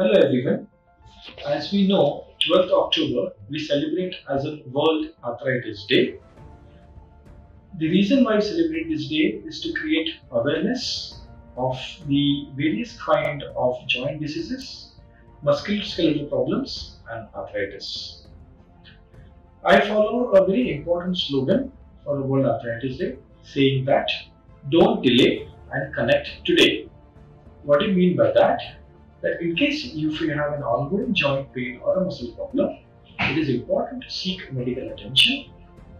Hello everyone. As we know, 12th October we celebrate as a World Arthritis Day. The reason why we celebrate this day is to create awareness of the various kind of joint diseases, musculoskeletal problems and arthritis. I follow a very important slogan for the World Arthritis Day saying that don't delay and connect today. What do you mean by that? That in case if you have an ongoing joint pain or a muscle problem, it is important to seek medical attention.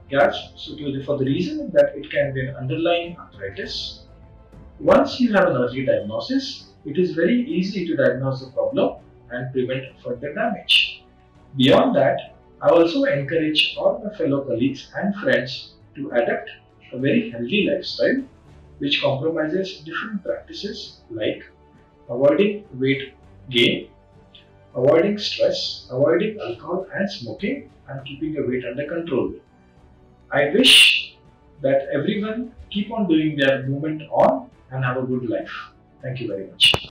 Yes, so for the reason that it can be an underlying arthritis. Once you have an early diagnosis, it is very easy to diagnose the problem and prevent further damage. Beyond that, I also encourage all my fellow colleagues and friends to adopt a very healthy lifestyle which compromises different practices like avoiding weight gain, avoiding stress, avoiding alcohol and smoking, and keeping your weight under control. I wish that everyone keep on doing their movement on and have a good life. Thank you very much.